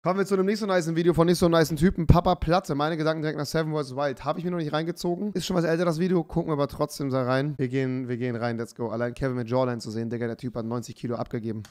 Kommen wir zu einem nicht so nice Video von nicht so nice Typen. Papa Platte, meine Gedanken direkt nach Seven vs. Wild. Habe ich mir noch nicht reingezogen. Ist schon was älter, das Video. Gucken wir aber trotzdem da rein. Wir gehen, wir gehen rein, let's go. Allein Kevin mit Jawline zu sehen, Digga, der Typ hat 90 Kilo abgegeben.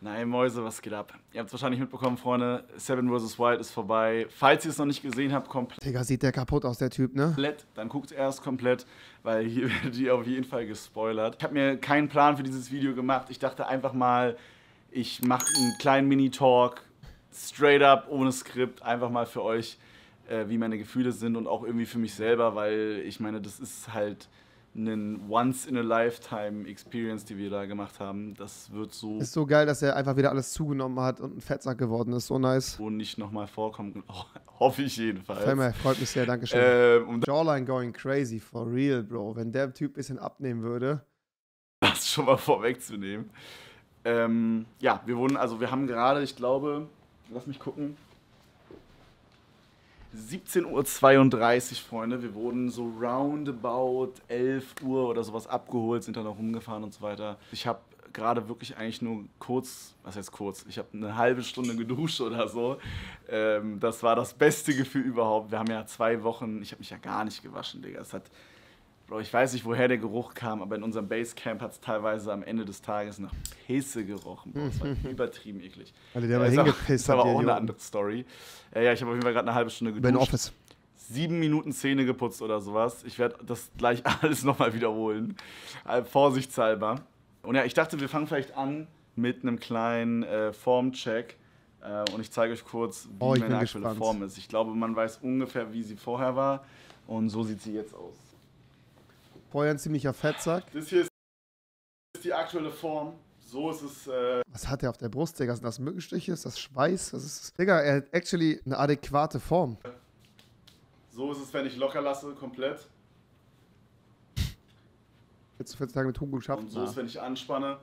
Nein, Mäuse, was geht ab? Ihr habt es wahrscheinlich mitbekommen, Freunde. Seven vs. Wild ist vorbei. Falls ihr es noch nicht gesehen habt, komplett. Digga, sieht der kaputt aus, der Typ, ne? Dann guckt erst komplett, weil hier werdet ihr auf jeden Fall gespoilert. Ich habe mir keinen Plan für dieses Video gemacht. Ich dachte einfach mal, ich mache einen kleinen Mini-Talk straight up, ohne Skript, einfach mal für euch, äh, wie meine Gefühle sind und auch irgendwie für mich selber, weil ich meine, das ist halt eine Once-in-a-Lifetime-Experience, die wir da gemacht haben. Das wird so. Ist so geil, dass er einfach wieder alles zugenommen hat und ein Fettsack geworden ist. So nice. Und nicht nochmal vorkommen. Oh, hoffe ich jedenfalls. Femmer, freut mich sehr, danke schön. Ähm, Jawline going crazy, for real, Bro. Wenn der Typ ein bisschen abnehmen würde. Das schon mal vorwegzunehmen. Ähm, ja, wir wurden, also wir haben gerade, ich glaube, lass mich gucken. 17.32 Uhr, Freunde. Wir wurden so roundabout 11 Uhr oder sowas abgeholt, sind dann auch rumgefahren und so weiter. Ich habe gerade wirklich eigentlich nur kurz, was heißt kurz, ich habe eine halbe Stunde geduscht oder so. Ähm, das war das beste Gefühl überhaupt. Wir haben ja zwei Wochen, ich habe mich ja gar nicht gewaschen, Digga. Es hat Bro, ich weiß nicht, woher der Geruch kam, aber in unserem Basecamp hat es teilweise am Ende des Tages nach Pisse gerochen. Bro, das war übertrieben eklig. Weil der mal hingepisst hat. Das war auch eine andere Story. Ja, ja ich habe auf jeden Fall gerade eine halbe Stunde geduscht. Bin Office. Sieben Minuten Zähne geputzt oder sowas. Ich werde das gleich alles nochmal wiederholen. Äh, vorsichtshalber. Und ja, ich dachte, wir fangen vielleicht an mit einem kleinen äh, Formcheck. Äh, und ich zeige euch kurz, wie oh, meine aktuelle gespannt. Form ist. Ich glaube, man weiß ungefähr, wie sie vorher war. Und so sieht sie jetzt aus. Vorher ein ziemlicher Fettsack. Das hier ist die aktuelle Form. So ist es. Äh Was hat er auf der Brust, Digga? Sind das Mückenstiche? Ist das Schweiß? Was ist das? Digga, er hat actually eine adäquate Form. So ist es, wenn ich locker lasse, komplett. Jetzt 40 Tage mit Hugo geschafft. Und so ist es, wenn ich anspanne.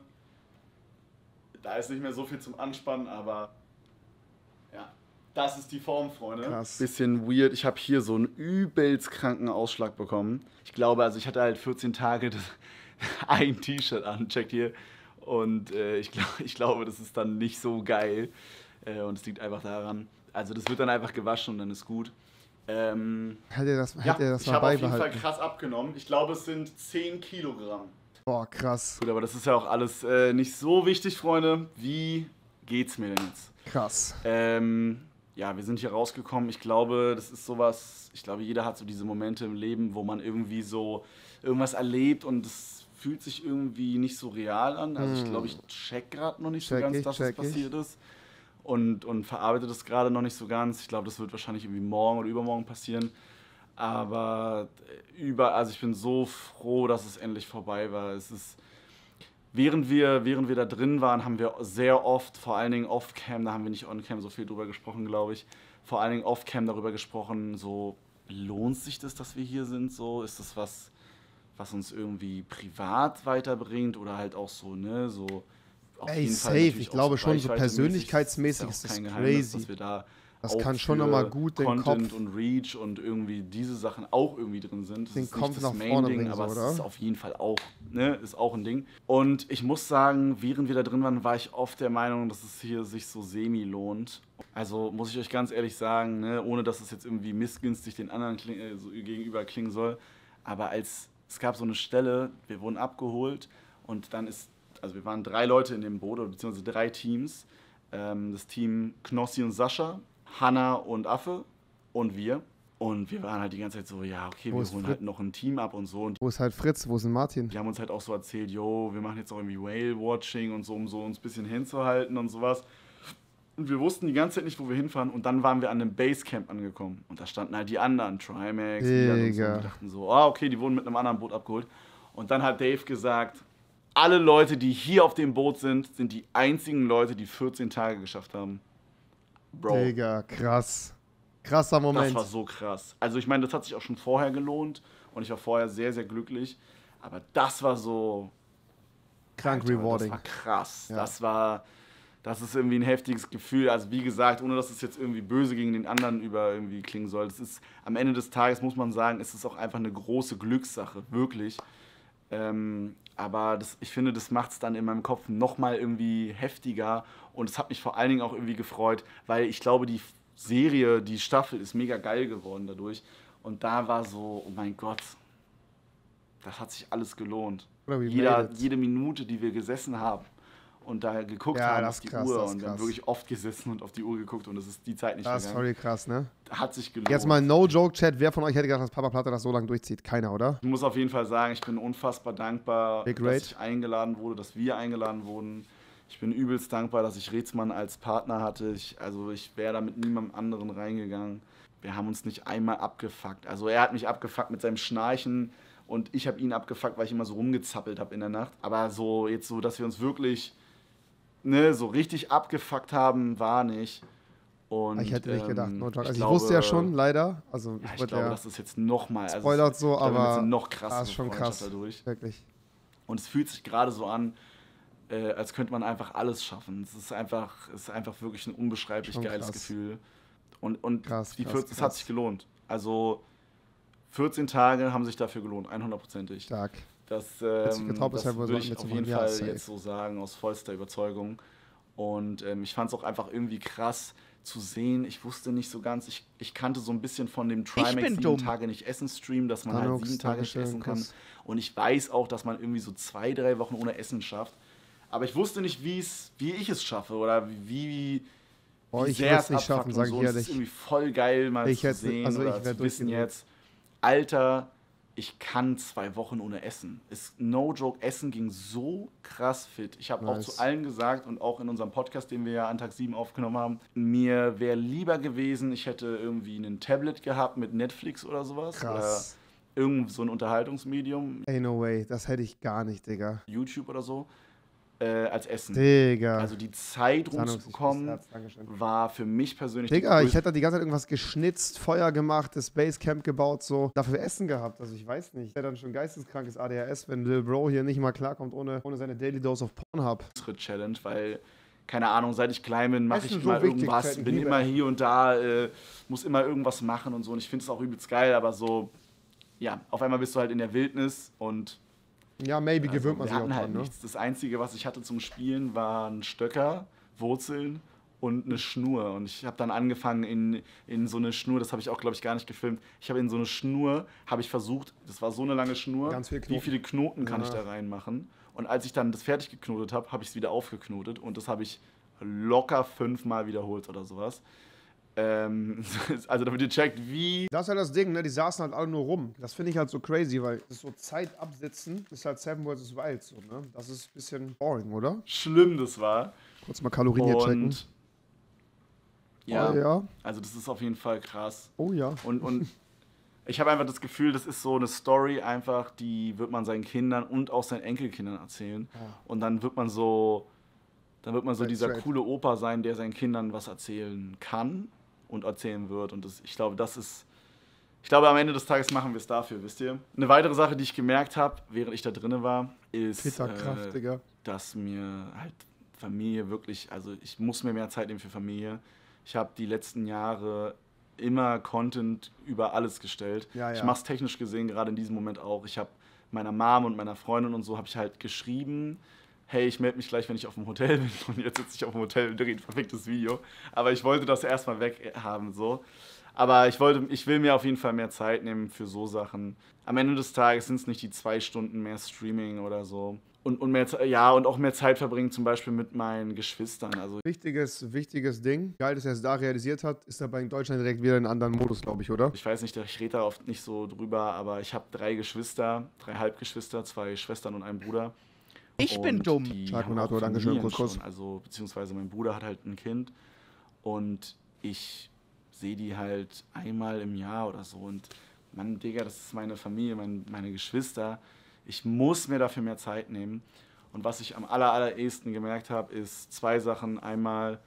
Da ist nicht mehr so viel zum Anspannen, aber. Das ist die Form, Freunde. Krass. Bisschen weird. Ich habe hier so einen übelst kranken Ausschlag bekommen. Ich glaube, also ich hatte halt 14 Tage das, ein T-Shirt an, checkt hier. Und äh, ich, glaub, ich glaube, das ist dann nicht so geil. Äh, und es liegt einfach daran. Also das wird dann einfach gewaschen und dann ist gut. Ähm, hätte er das, hätte ja, er das ich habe auf jeden Fall krass abgenommen. Ich glaube, es sind 10 Kilogramm. Boah, krass. Gut, aber das ist ja auch alles äh, nicht so wichtig, Freunde. Wie geht's mir denn jetzt? Krass. Ähm, ja, wir sind hier rausgekommen. Ich glaube, das ist sowas, ich glaube, jeder hat so diese Momente im Leben, wo man irgendwie so irgendwas erlebt und es fühlt sich irgendwie nicht so real an. Also ich hm. glaube, ich check gerade noch nicht check so ganz, ich, dass es passiert ist. Und, und verarbeite das gerade noch nicht so ganz. Ich glaube, das wird wahrscheinlich irgendwie morgen oder übermorgen passieren. Aber über, also ich bin so froh, dass es endlich vorbei war. Es ist während wir, während wir da drin waren, haben wir sehr oft, vor allen Dingen off-cam, da haben wir nicht on-cam so viel drüber gesprochen, glaube ich, vor allen Dingen off-cam darüber gesprochen, so lohnt sich das, dass wir hier sind, so? Ist das was, was uns irgendwie privat weiterbringt oder halt auch so, ne, so auf Ey, safe, ich glaube schon, so persönlichkeitsmäßig ist, ist das crazy. dass wir da das kann schon nochmal gut den Content Kopf und Reach und irgendwie diese Sachen auch irgendwie drin sind. Das den ist Kopf nicht das Main-Ding, aber so, es ist auf jeden Fall auch, ne, ist auch ein Ding. Und ich muss sagen, während wir da drin waren, war ich oft der Meinung, dass es hier sich so semi lohnt. Also muss ich euch ganz ehrlich sagen, ne, ohne dass es jetzt irgendwie missgünstig den anderen kling, äh, so gegenüber klingen soll, aber als es gab so eine Stelle, wir wurden abgeholt und dann ist, also wir waren drei Leute in dem Boot, beziehungsweise drei Teams. Ähm, das Team Knossi und Sascha, Hanna und Affe und wir. Und wir waren halt die ganze Zeit so, ja, okay, wo wir holen Fritz? halt noch ein Team ab und so. Und wo ist halt Fritz, wo ist denn Martin? Die haben uns halt auch so erzählt, yo, wir machen jetzt auch irgendwie Whale-Watching und so, um so uns ein bisschen hinzuhalten und sowas. Und wir wussten die ganze Zeit nicht, wo wir hinfahren. Und dann waren wir an einem Basecamp angekommen. Und da standen halt die anderen, Trimax, und, so. und wir dachten so, ah, okay, die wurden mit einem anderen Boot abgeholt. Und dann hat Dave gesagt, alle Leute, die hier auf dem Boot sind, sind die einzigen Leute, die 14 Tage geschafft haben. Bro. Digga, krass. Krasser Moment. Das war so krass. Also ich meine, das hat sich auch schon vorher gelohnt und ich war vorher sehr, sehr glücklich. Aber das war so... Krank Alter, rewarding. Das war krass. Ja. Das war... Das ist irgendwie ein heftiges Gefühl. Also wie gesagt, ohne dass es jetzt irgendwie böse gegen den anderen über irgendwie klingen soll. Das ist am Ende des Tages muss man sagen, ist es auch einfach eine große Glückssache, wirklich. Ähm, Aber das, ich finde, das macht es dann in meinem Kopf nochmal irgendwie heftiger. Und es hat mich vor allen Dingen auch irgendwie gefreut, weil ich glaube, die Serie, die Staffel ist mega geil geworden dadurch. Und da war so, oh mein Gott, das hat sich alles gelohnt. Jeder, jede Minute, die wir gesessen haben und da geguckt ja, haben auf die krass, Uhr und wir haben wirklich oft gesessen und auf die Uhr geguckt und es ist die Zeit nicht das vergangen. Das ist voll krass, ne? Hat sich gelohnt. Jetzt mal No-Joke-Chat, wer von euch hätte gedacht, dass Papa Platte das so lange durchzieht? Keiner, oder? Ich muss auf jeden Fall sagen, ich bin unfassbar dankbar, Big dass ich eingeladen wurde, dass wir eingeladen wurden. Ich bin übelst dankbar, dass ich Rätsmann als Partner hatte. Ich, also ich wäre da mit niemandem anderen reingegangen. Wir haben uns nicht einmal abgefuckt. Also er hat mich abgefuckt mit seinem Schnarchen und ich habe ihn abgefuckt, weil ich immer so rumgezappelt habe in der Nacht. Aber so jetzt so, dass wir uns wirklich ne, so richtig abgefuckt haben, war nicht. Und, ich hätte nicht ähm, gedacht, no ich, also ich glaube, wusste ja schon, leider. Also ja, ich, ich glaube, ja das ist jetzt nochmal. Also spoilert so, aber. noch krasser. ist schon krass. Dadurch. Wirklich. Und es fühlt sich gerade so an, äh, als könnte man einfach alles schaffen. Es ist einfach, es ist einfach wirklich ein unbeschreiblich schon geiles krass. Gefühl. Und, und krass, die krass, 14, es hat sich gelohnt. Also 14 Tage haben sich dafür gelohnt, 100%ig. Stark. Das, ähm, das würde ich auf jeden Fall jetzt so sagen, aus vollster Überzeugung. Und ähm, ich fand es auch einfach irgendwie krass zu sehen. Ich wusste nicht so ganz, ich, ich kannte so ein bisschen von dem Trimax sieben dumm. Tage nicht essen Stream, dass man Danux, halt sieben Tage nicht essen kann. Und ich weiß auch, dass man irgendwie so zwei, drei Wochen ohne Essen schafft. Aber ich wusste nicht, wie ich es schaffe oder wie, Boah, wie ich sehr es nicht schaffen, sage so. ich ehrlich. Es ist irgendwie voll geil, mal ich zu hätte, sehen also oder zu wissen jetzt, Alter, ich kann zwei Wochen ohne Essen. Ist no joke, Essen ging so krass fit. Ich habe nice. auch zu allen gesagt und auch in unserem Podcast, den wir ja an Tag 7 aufgenommen haben, mir wäre lieber gewesen, ich hätte irgendwie ein Tablet gehabt mit Netflix oder sowas. Krass. Oder irgend so ein Unterhaltungsmedium. Hey, no way, das hätte ich gar nicht, Digga. YouTube oder so äh, als Essen. Digga. Also die Zeit rumzukommen war für mich persönlich. Digga, ich hätte die ganze Zeit irgendwas geschnitzt, Feuer gemacht, das Basecamp gebaut, so dafür Essen gehabt. Also ich weiß nicht. Ich hätte dann schon geisteskrankes ADHS, wenn Lil Bro hier nicht mal klarkommt ohne, ohne seine Daily Dose of Pornhub. Challenge, weil keine Ahnung, seit ich klein bin, mache ich so immer irgendwas, bin immer hier und da, äh, muss immer irgendwas machen und so. Und ich finde es auch übelst geil, aber so, ja, auf einmal bist du halt in der Wildnis und ja, maybe also, gewöhnt man sich auch halt dran, ne? nichts. Das Einzige, was ich hatte zum Spielen, waren Stöcker, Wurzeln und eine Schnur. Und ich habe dann angefangen in, in so eine Schnur, das habe ich auch, glaube ich, gar nicht gefilmt. Ich habe in so eine Schnur, habe ich versucht, das war so eine lange Schnur, Ganz viel wie viele Knoten kann ja. ich da reinmachen? Und als ich dann das fertig geknotet habe, habe ich es wieder aufgeknotet und das habe ich locker fünfmal wiederholt oder sowas. Ähm, also damit ihr checkt, wie. Das ist halt das Ding, ne? Die saßen halt alle nur rum. Das finde ich halt so crazy, weil das so Zeit absitzen ist halt Seven vs. Wild so, ne? Das ist ein bisschen boring, oder? Schlimm das war. Kurz mal Kalorien hier checken. Ja, oh, ja, also das ist auf jeden Fall krass. Oh ja. Und, und ich habe einfach das Gefühl, das ist so eine Story einfach, die wird man seinen Kindern und auch seinen Enkelkindern erzählen. Ja. Und dann wird man so, dann wird man so dieser straight. coole Opa sein, der seinen Kindern was erzählen kann und erzählen wird. Und das, ich glaube, das ist. Ich glaube, am Ende des Tages machen wir es dafür, wisst ihr? Eine weitere Sache, die ich gemerkt habe, während ich da drin war, ist, Kraft, äh, dass mir halt Familie wirklich, also ich muss mir mehr Zeit nehmen für Familie. Ich habe die letzten Jahre immer Content über alles gestellt. Ja, ja. Ich mache es technisch gesehen gerade in diesem Moment auch. Ich habe meiner Mom und meiner Freundin und so habe ich halt geschrieben, hey, ich melde mich gleich, wenn ich auf dem Hotel bin. Und jetzt sitze ich auf dem Hotel und drehe ein verficktes Video. Aber ich wollte das erstmal weghaben, so. Aber ich, wollte, ich will mir auf jeden Fall mehr Zeit nehmen für so Sachen. Am Ende des Tages sind es nicht die zwei Stunden mehr Streaming oder so. Und, und mehr, ja, und auch mehr Zeit verbringen, zum Beispiel mit meinen Geschwistern. Also wichtiges, wichtiges Ding. Geil, dass er es da realisiert hat, ist aber in Deutschland direkt wieder in einem anderen Modus, glaube ich, oder? Ich weiß nicht, ich rede da oft nicht so drüber, aber ich habe drei Geschwister, drei Halbgeschwister, zwei Schwestern und einen Bruder. Ich bin dumm. Sharknator, danke schön, kurz, kurz. Also, beziehungsweise mein Bruder hat halt ein Kind und ich sehe die halt einmal im Jahr oder so. Und Mann, Digga, das ist meine Familie, mein, meine Geschwister. Ich muss mir dafür mehr Zeit nehmen. Und was ich am aller, allerersten gemerkt habe, ist zwei Sachen. Einmal,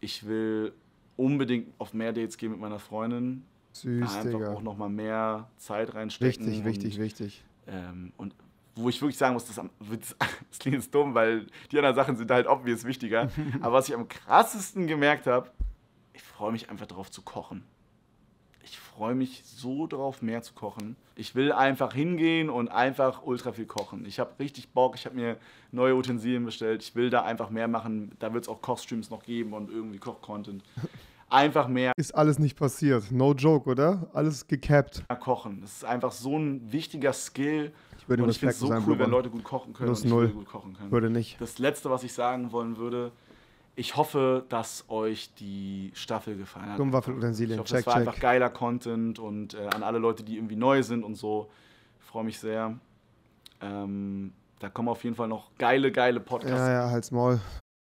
ich will unbedingt auf mehr Dates gehen mit meiner Freundin. Süß, da einfach Digga. auch nochmal mehr Zeit reinstecken. Wichtig, wichtig, und, wichtig. Ähm, und wo ich wirklich sagen muss, das, das klingt jetzt dumm, weil die anderen Sachen sind halt obvious wichtiger. Aber was ich am krassesten gemerkt habe, ich freue mich einfach darauf zu kochen. ich freue mich so drauf, mehr zu kochen. Ich will einfach hingehen und einfach ultra viel kochen. Ich habe richtig Bock, ich habe mir neue Utensilien bestellt. Ich will da einfach mehr machen. Da wird es auch Kochstreams noch geben und irgendwie Koch-Content. Einfach mehr Ist alles nicht passiert. No joke, oder? Alles gecapped. kochen. Das ist einfach so ein wichtiger Skill. Ich würde und ich finde es so sein, cool, wenn. Leute gut kochen können und ich null. gut kochen können. Würde nicht. Das Letzte, was ich sagen wollen würde, ich hoffe, dass euch die Staffel gefallen hat. Dummwaffelutensilien. Ich hoffe, Check, das war einfach check. geiler Content und äh, an alle Leute, die irgendwie neu sind und so. Ich freue mich sehr. Ähm, da kommen auf jeden Fall noch geile, geile Podcasts. Ja, ja, halt's Maul.